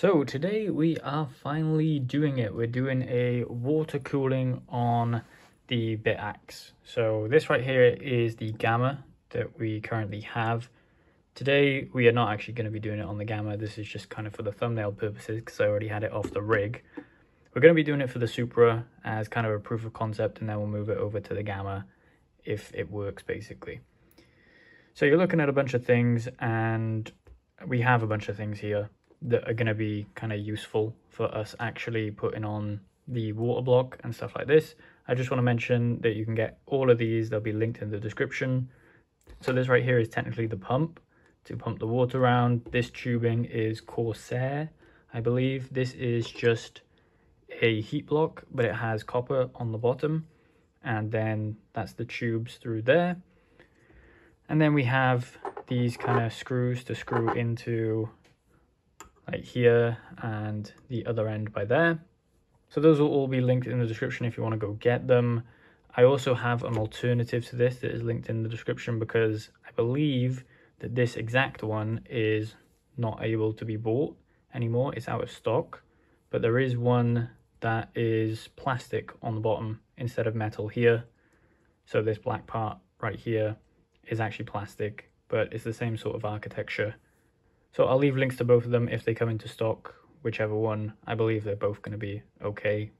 So today we are finally doing it. We're doing a water cooling on the BitAxe. So this right here is the Gamma that we currently have. Today we are not actually going to be doing it on the Gamma. This is just kind of for the thumbnail purposes because I already had it off the rig. We're going to be doing it for the Supra as kind of a proof of concept and then we'll move it over to the Gamma if it works basically. So you're looking at a bunch of things and we have a bunch of things here that are going to be kind of useful for us actually putting on the water block and stuff like this. I just want to mention that you can get all of these. They'll be linked in the description. So this right here is technically the pump to pump the water around. This tubing is Corsair, I believe. This is just a heat block, but it has copper on the bottom. And then that's the tubes through there. And then we have these kind of screws to screw into like here and the other end by there. So those will all be linked in the description if you want to go get them. I also have an alternative to this that is linked in the description because I believe that this exact one is not able to be bought anymore. It's out of stock, but there is one that is plastic on the bottom instead of metal here. So this black part right here is actually plastic, but it's the same sort of architecture so I'll leave links to both of them if they come into stock, whichever one. I believe they're both going to be okay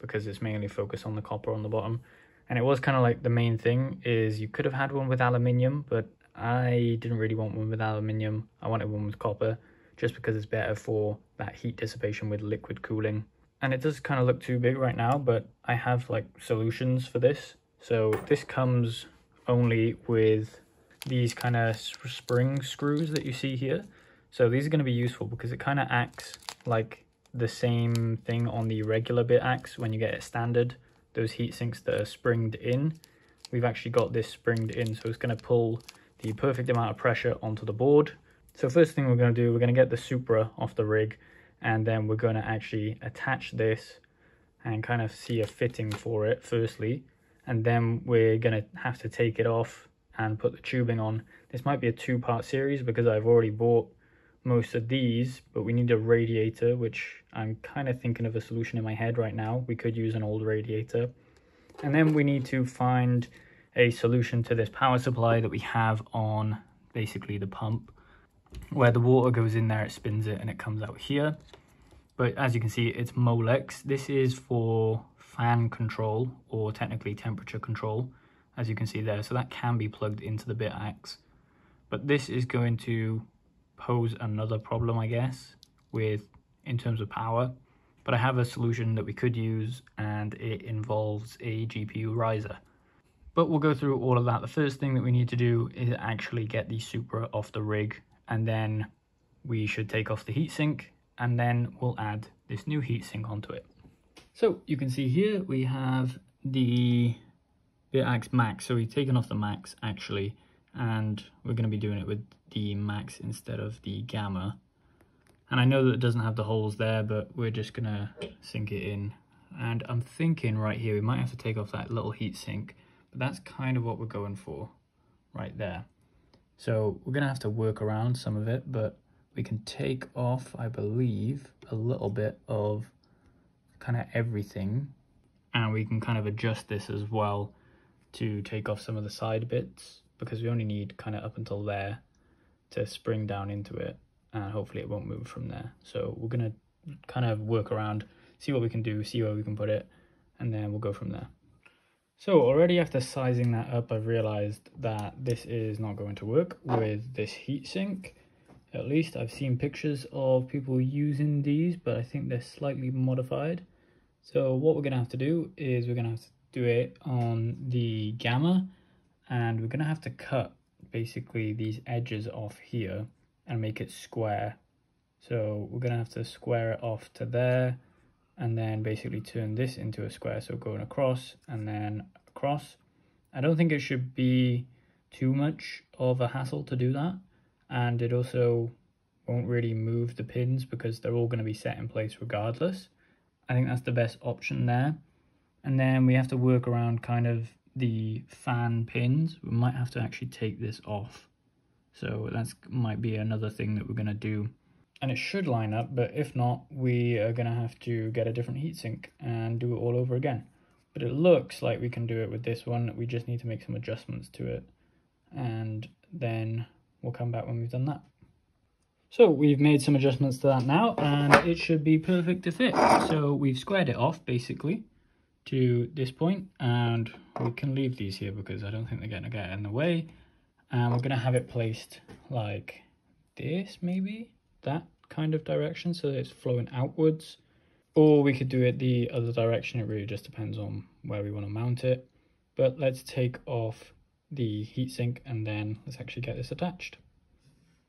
because it's mainly focused on the copper on the bottom. And it was kind of like the main thing is you could have had one with aluminium, but I didn't really want one with aluminium. I wanted one with copper just because it's better for that heat dissipation with liquid cooling. And it does kind of look too big right now, but I have like solutions for this. So this comes only with these kind of spring screws that you see here. So these are going to be useful because it kind of acts like the same thing on the regular BitAxe when you get it standard. Those heat sinks that are springed in, we've actually got this springed in, so it's going to pull the perfect amount of pressure onto the board. So first thing we're going to do, we're going to get the Supra off the rig, and then we're going to actually attach this and kind of see a fitting for it firstly, and then we're going to have to take it off and put the tubing on. This might be a two-part series because I've already bought most of these, but we need a radiator, which I'm kind of thinking of a solution in my head right now. We could use an old radiator. And then we need to find a solution to this power supply that we have on basically the pump. Where the water goes in there, it spins it and it comes out here. But as you can see, it's Molex. This is for fan control or technically temperature control, as you can see there. So that can be plugged into the BitAxe. But this is going to pose another problem, I guess, with in terms of power. But I have a solution that we could use and it involves a GPU riser. But we'll go through all of that. The first thing that we need to do is actually get the Supra off the rig and then we should take off the heatsink and then we'll add this new heatsink onto it. So you can see here we have the BitAxe Max. So we've taken off the Max actually and we're going to be doing it with the max instead of the gamma. And I know that it doesn't have the holes there but we're just gonna sink it in. And I'm thinking right here we might have to take off that little heat sink but that's kind of what we're going for right there. So we're gonna have to work around some of it but we can take off I believe a little bit of kind of everything. And we can kind of adjust this as well to take off some of the side bits because we only need kind of up until there to spring down into it and hopefully it won't move from there. So we're going to kind of work around, see what we can do, see where we can put it, and then we'll go from there. So already after sizing that up, I've realized that this is not going to work with this heatsink. At least I've seen pictures of people using these, but I think they're slightly modified. So what we're gonna have to do is we're gonna have to do it on the Gamma, and we're gonna have to cut basically these edges off here and make it square. So we're gonna have to square it off to there and then basically turn this into a square. So going across and then across. I don't think it should be too much of a hassle to do that. And it also won't really move the pins because they're all going to be set in place regardless. I think that's the best option there. And then we have to work around kind of the fan pins, we might have to actually take this off. So that might be another thing that we're going to do. and it should line up, but if not, we are gonna have to get a different heatsink and do it all over again. But it looks like we can do it with this one. We just need to make some adjustments to it and then we'll come back when we've done that. So we've made some adjustments to that now and it should be perfect to fit. So we've squared it off basically to this point and we can leave these here because I don't think they're going to get in the way. And we're going to have it placed like this maybe, that kind of direction so that it's flowing outwards. Or we could do it the other direction, it really just depends on where we want to mount it. But let's take off the heatsink and then let's actually get this attached.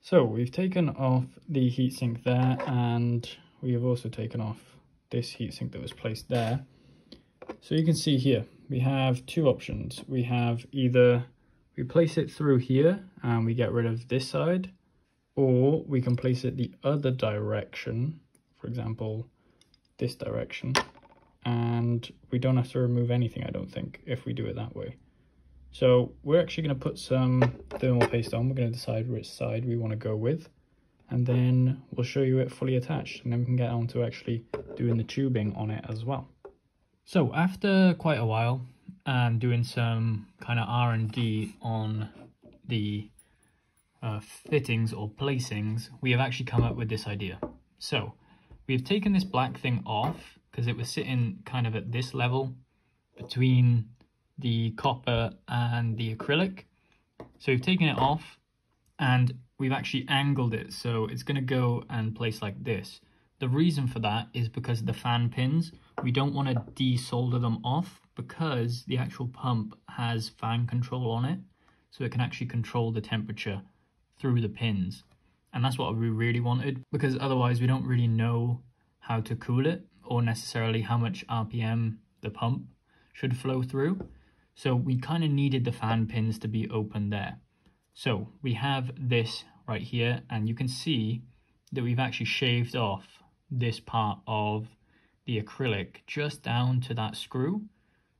So we've taken off the heatsink there and we have also taken off this heatsink that was placed there. So you can see here, we have two options. We have either we place it through here and we get rid of this side, or we can place it the other direction, for example, this direction, and we don't have to remove anything, I don't think, if we do it that way. So we're actually going to put some thermal paste on. We're going to decide which side we want to go with. And then we'll show you it fully attached. And then we can get on to actually doing the tubing on it as well. So after quite a while and doing some kind of R&D on the uh, fittings or placings, we have actually come up with this idea. So we've taken this black thing off because it was sitting kind of at this level between the copper and the acrylic. So we've taken it off and we've actually angled it so it's going to go and place like this. The reason for that is because the fan pins, we don't want to desolder them off because the actual pump has fan control on it. So it can actually control the temperature through the pins. And that's what we really wanted because otherwise we don't really know how to cool it or necessarily how much RPM the pump should flow through. So we kind of needed the fan pins to be open there. So we have this right here and you can see that we've actually shaved off this part of the acrylic just down to that screw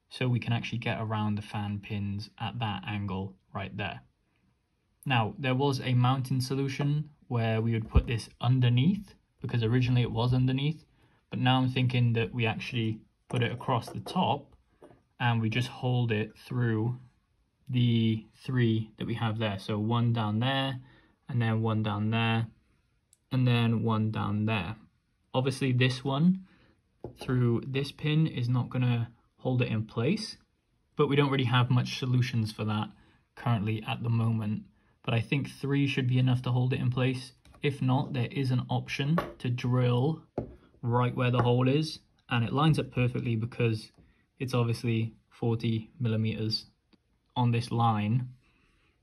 so we can actually get around the fan pins at that angle right there. Now there was a mounting solution where we would put this underneath because originally it was underneath but now I'm thinking that we actually put it across the top and we just hold it through the three that we have there. So one down there, and then one down there, and then one down there. Obviously this one through this pin is not going to hold it in place, but we don't really have much solutions for that currently at the moment. But I think three should be enough to hold it in place. If not, there is an option to drill right where the hole is, and it lines up perfectly because it's obviously 40 millimeters on this line.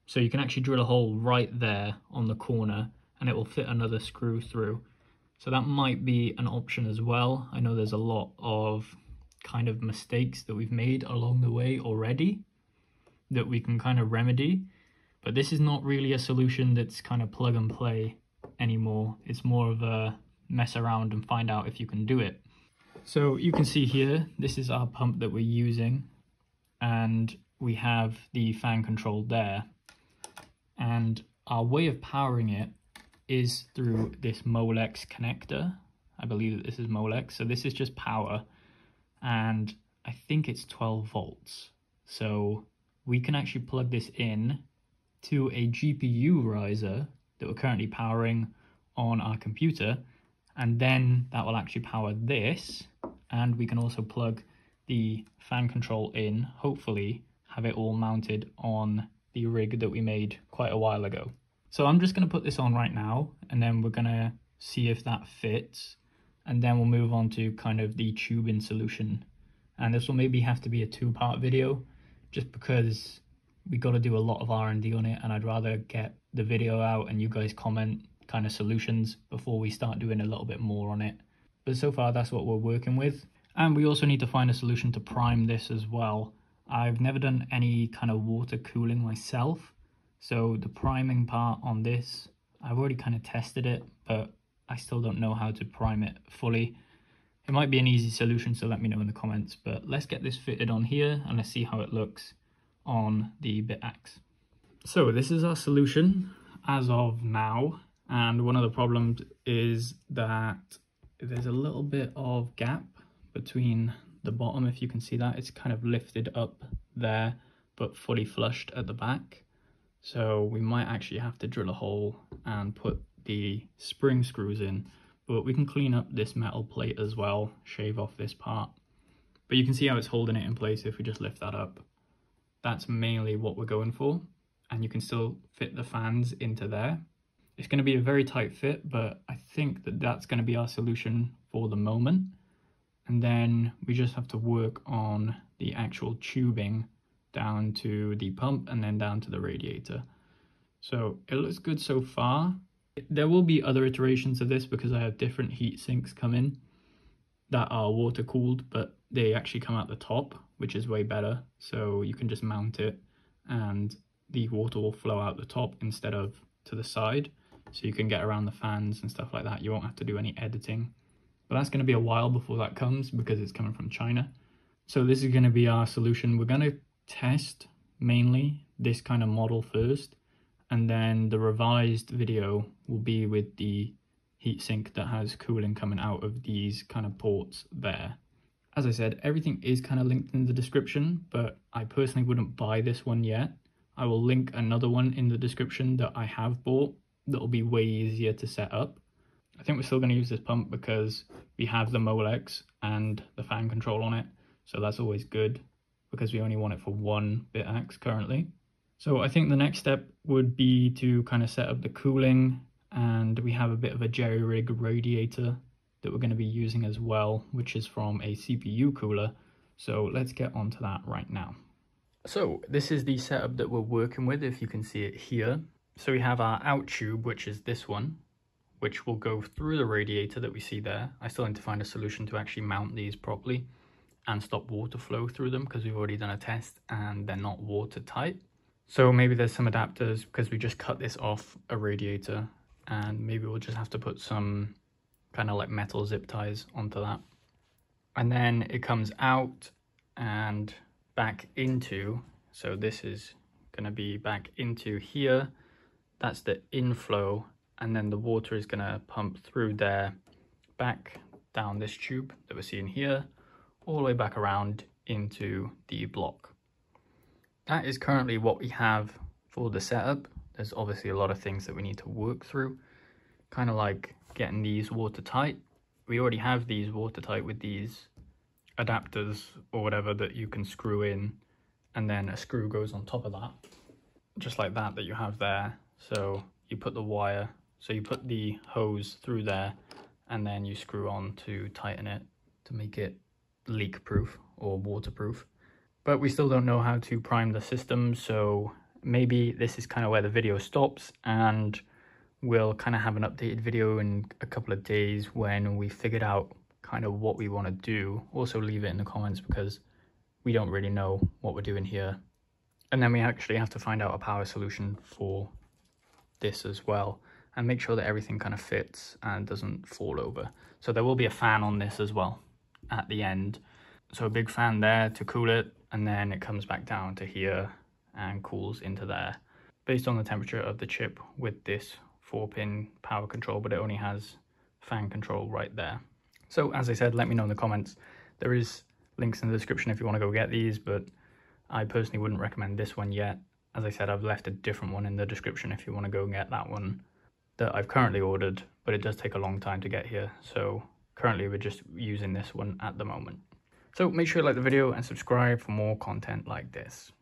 So you can actually drill a hole right there on the corner and it will fit another screw through. So that might be an option as well. I know there's a lot of kind of mistakes that we've made along the way already that we can kind of remedy. But this is not really a solution that's kind of plug and play anymore. It's more of a mess around and find out if you can do it. So you can see here, this is our pump that we're using and we have the fan control there. And our way of powering it is through this Molex connector. I believe that this is Molex. So this is just power and I think it's 12 volts. So we can actually plug this in to a GPU riser that we're currently powering on our computer and then that will actually power this and we can also plug the fan control in, hopefully have it all mounted on the rig that we made quite a while ago. So I'm just going to put this on right now and then we're going to see if that fits and then we'll move on to kind of the tubing solution. And this will maybe have to be a two-part video just because we got to do a lot of R&D on it and I'd rather get the video out and you guys comment kind of solutions before we start doing a little bit more on it. But so far that's what we're working with. And we also need to find a solution to prime this as well. I've never done any kind of water cooling myself. So the priming part on this, I've already kind of tested it, but I still don't know how to prime it fully. It might be an easy solution, so let me know in the comments. But let's get this fitted on here and let's see how it looks on the BitAxe. So this is our solution as of now And one of the problems is that there's a little bit of gap between the bottom, if you can see that, it's kind of lifted up there, but fully flushed at the back. So we might actually have to drill a hole and put the spring screws in, but we can clean up this metal plate as well, shave off this part. But you can see how it's holding it in place if we just lift that up. That's mainly what we're going for. And you can still fit the fans into there. It's going to be a very tight fit, but I think that that's going to be our solution for the moment. And then we just have to work on the actual tubing down to the pump and then down to the radiator. So it looks good so far. There will be other iterations of this because I have different heat sinks come in that are water cooled, but they actually come out the top, which is way better. So you can just mount it and the water will flow out the top instead of to the side. So you can get around the fans and stuff like that. You won't have to do any editing. But that's going to be a while before that comes because it's coming from China. So this is going to be our solution. We're going to test mainly this kind of model first. And then the revised video will be with the heatsink that has cooling coming out of these kind of ports there. As I said, everything is kind of linked in the description, but I personally wouldn't buy this one yet. I will link another one in the description that I have bought that will be way easier to set up. I think we're still going to use this pump because we have the Molex and the fan control on it. So that's always good because we only want it for one BitAxe currently. So I think the next step would be to kind of set up the cooling and we have a bit of a jerry rig radiator that we're going to be using as well, which is from a CPU cooler. So let's get onto that right now. So this is the setup that we're working with, if you can see it here. So we have our out tube, which is this one, which will go through the radiator that we see there. I still need to find a solution to actually mount these properly and stop water flow through them because we've already done a test and they're not watertight. So maybe there's some adapters because we just cut this off a radiator and maybe we'll just have to put some kind of like metal zip ties onto that. And then it comes out and back into, so this is going to be back into here. That's the inflow and then the water is going to pump through there back down this tube that we're seeing here all the way back around into the block. That is currently what we have for the setup. There's obviously a lot of things that we need to work through, kind of like getting these watertight. We already have these watertight with these adapters or whatever that you can screw in and then a screw goes on top of that, just like that that you have there. So you put the wire so you put the hose through there and then you screw on to tighten it to make it leak proof or waterproof. But we still don't know how to prime the system, so maybe this is kind of where the video stops and we'll kind of have an updated video in a couple of days when we figured out kind of what we want to do. Also leave it in the comments because we don't really know what we're doing here. And then we actually have to find out a power solution for this as well and make sure that everything kind of fits and doesn't fall over. So there will be a fan on this as well at the end. So a big fan there to cool it and then it comes back down to here and cools into there based on the temperature of the chip with this four pin power control but it only has fan control right there. So as I said let me know in the comments there is links in the description if you want to go get these but I personally wouldn't recommend this one yet. As I said I've left a different one in the description if you want to go and get that one that I've currently ordered, but it does take a long time to get here. So currently we're just using this one at the moment. So make sure you like the video and subscribe for more content like this.